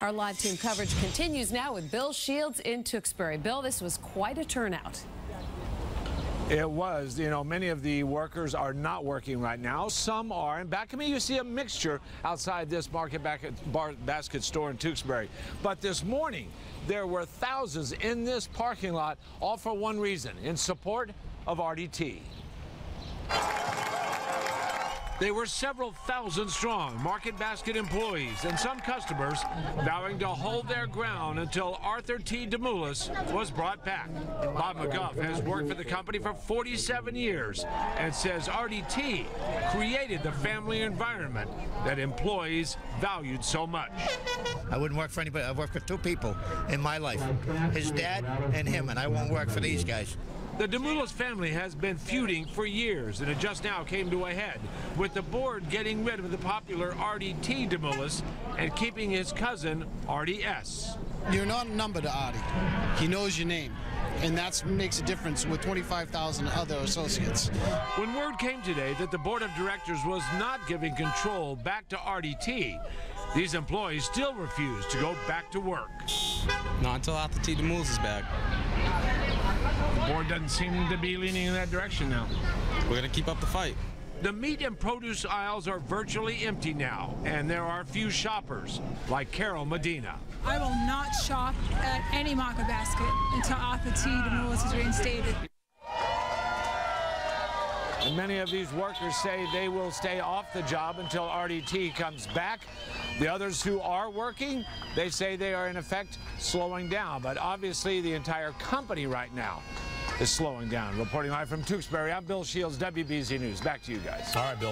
Our live team coverage continues now with Bill Shields in Tewksbury. Bill, this was quite a turnout. It was. You know, many of the workers are not working right now. Some are. And back of me, you see a mixture outside this market bar, basket store in Tewksbury. But this morning, there were thousands in this parking lot, all for one reason, in support of RDT. They were several thousand strong market basket employees and some customers vowing to hold their ground until Arthur T. DeMoulas was brought back. Bob McGuff has worked for the company for 47 years and says Artie T. created the family environment that employees valued so much. I wouldn't work for anybody. I've worked for two people in my life, his dad and him, and I won't work for these guys. The DeMoulas family has been feuding for years, and it just now came to a head with the board getting rid of the popular RDT DeMoulas and keeping his cousin RDS. You're not a number to Artie. He knows your name. And that makes a difference with 25,000 other associates. When word came today that the board of directors was not giving control back to Artie T., these employees still refuse to go back to work. Not until Arthur T. DeMoulas is back. The board doesn't seem to be leaning in that direction now. We're going to keep up the fight. The meat and produce aisles are virtually empty now, and there are few shoppers, like Carol Medina. I will not shop at any market basket until Arthur T. DeMoulas is reinstated. And many of these workers say they will stay off the job until Artie T. comes back. The others who are working, they say they are in effect slowing down. But obviously the entire company right now is slowing down. Reporting live from Tewksbury, I'm Bill Shields, WBZ News. Back to you guys. All right, Bill.